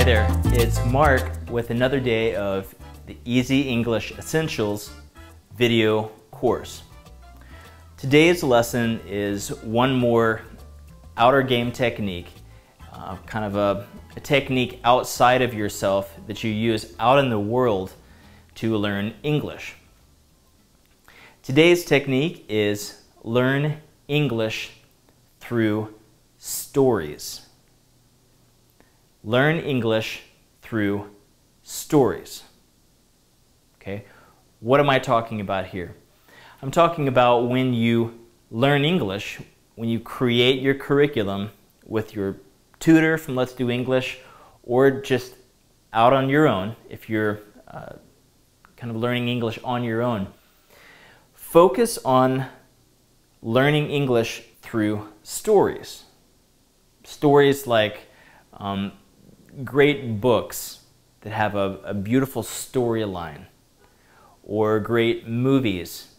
Hi there, it's Mark with another day of the Easy English Essentials video course. Today's lesson is one more outer game technique, uh, kind of a, a technique outside of yourself that you use out in the world to learn English. Today's technique is learn English through stories. Learn English through stories. Okay, what am I talking about here? I'm talking about when you learn English, when you create your curriculum with your tutor from Let's Do English, or just out on your own, if you're uh, kind of learning English on your own. Focus on learning English through stories. Stories like um, great books that have a, a beautiful storyline, or great movies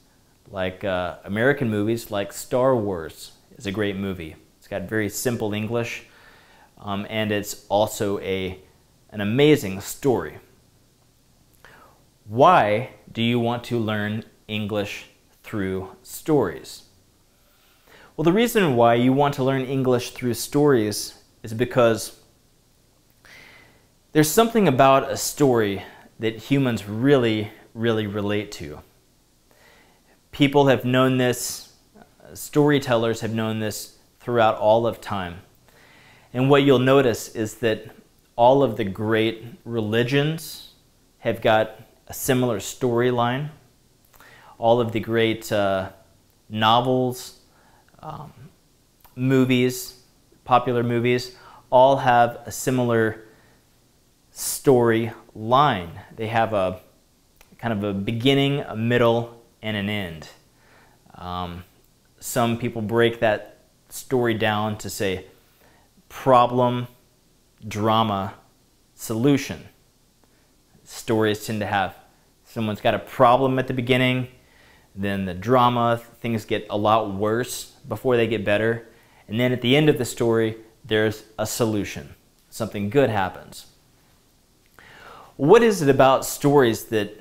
like uh, American movies like Star Wars is a great movie. It's got very simple English, um, and it's also a, an amazing story. Why do you want to learn English through stories? Well, the reason why you want to learn English through stories is because there's something about a story that humans really, really relate to. People have known this, storytellers have known this throughout all of time. And what you'll notice is that all of the great religions have got a similar storyline. All of the great uh, novels, um, movies, popular movies, all have a similar story line. They have a kind of a beginning, a middle, and an end. Um, some people break that story down to say problem, drama, solution. Stories tend to have someone's got a problem at the beginning, then the drama, things get a lot worse before they get better, and then at the end of the story, there's a solution. Something good happens. What is it about stories that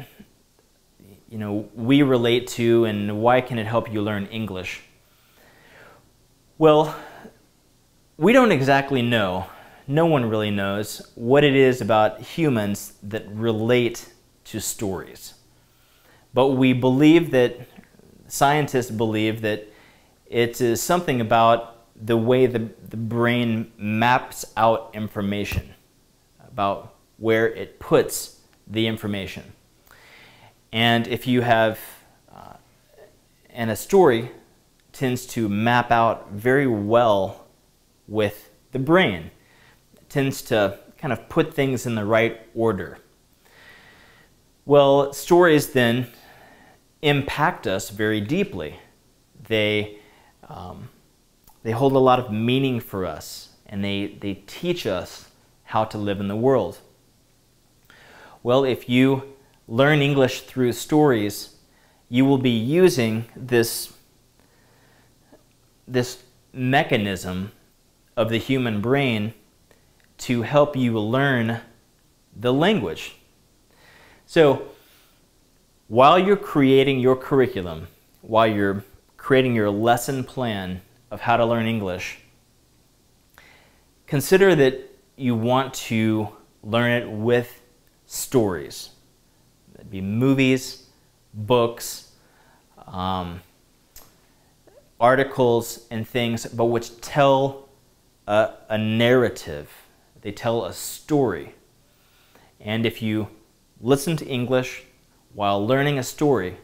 you know we relate to and why can it help you learn English? Well, we don't exactly know. No one really knows what it is about humans that relate to stories. But we believe that scientists believe that it is something about the way the, the brain maps out information about where it puts the information. And if you have, uh, and a story tends to map out very well with the brain. It tends to kind of put things in the right order. Well, stories then impact us very deeply. They, um, they hold a lot of meaning for us and they, they teach us how to live in the world. Well, if you learn English through stories, you will be using this, this mechanism of the human brain to help you learn the language. So, while you're creating your curriculum, while you're creating your lesson plan of how to learn English, consider that you want to learn it with stories. That'd be movies, books, um, articles, and things, but which tell a, a narrative. They tell a story. And if you listen to English while learning a story,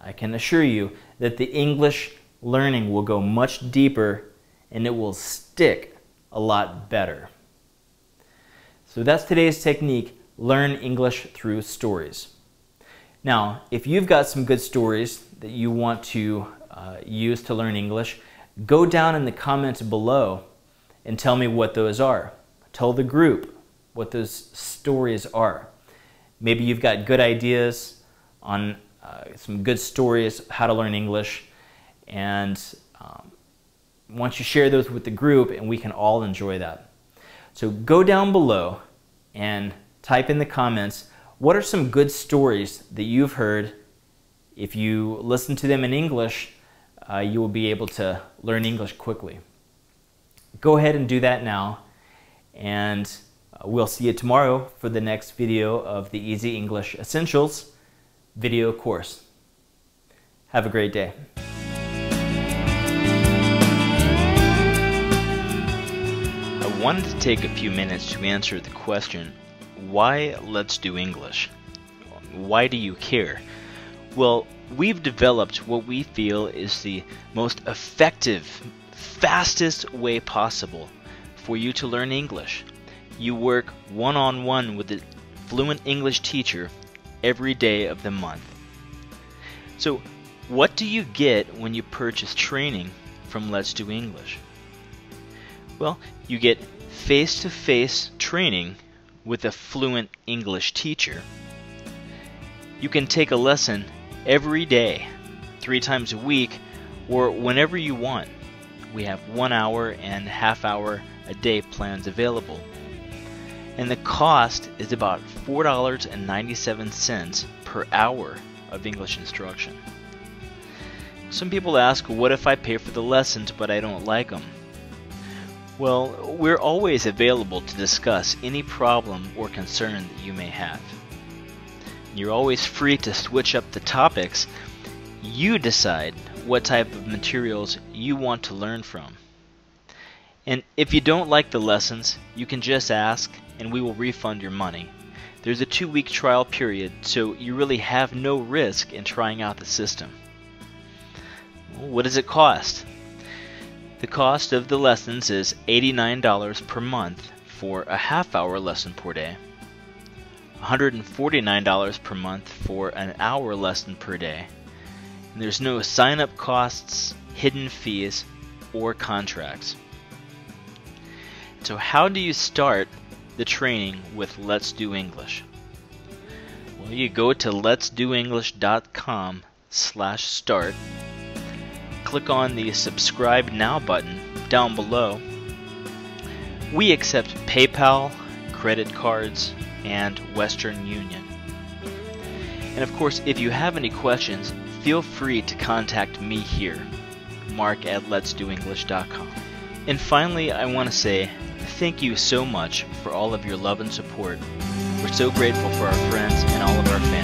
I can assure you that the English learning will go much deeper and it will stick a lot better. So that's today's technique learn English through stories. Now, if you've got some good stories that you want to uh, use to learn English, go down in the comments below and tell me what those are. Tell the group what those stories are. Maybe you've got good ideas on uh, some good stories, how to learn English, and um, once you share those with the group and we can all enjoy that. So go down below and type in the comments what are some good stories that you've heard. If you listen to them in English, uh, you will be able to learn English quickly. Go ahead and do that now, and uh, we'll see you tomorrow for the next video of the Easy English Essentials video course. Have a great day. I wanted to take a few minutes to answer the question why Let's Do English? Why do you care? Well, we've developed what we feel is the most effective, fastest way possible for you to learn English. You work one on one with a fluent English teacher every day of the month. So, what do you get when you purchase training from Let's Do English? Well, you get face to face training with a fluent English teacher. You can take a lesson every day, three times a week, or whenever you want. We have one hour and half hour a day plans available. And the cost is about $4.97 per hour of English instruction. Some people ask, what if I pay for the lessons but I don't like them? Well, we're always available to discuss any problem or concern that you may have. You're always free to switch up the topics. You decide what type of materials you want to learn from. And if you don't like the lessons, you can just ask and we will refund your money. There's a two week trial period, so you really have no risk in trying out the system. What does it cost? The cost of the lessons is $89 per month for a half hour lesson per day, $149 per month for an hour lesson per day. And there's no sign up costs, hidden fees, or contracts. So, how do you start the training with Let's Do English? Well, you go to letsdoenglish.com slash start click on the subscribe now button down below. We accept PayPal, credit cards, and Western Union. And of course, if you have any questions, feel free to contact me here, mark at letsdoenglish.com. And finally, I want to say thank you so much for all of your love and support. We're so grateful for our friends and all of our family.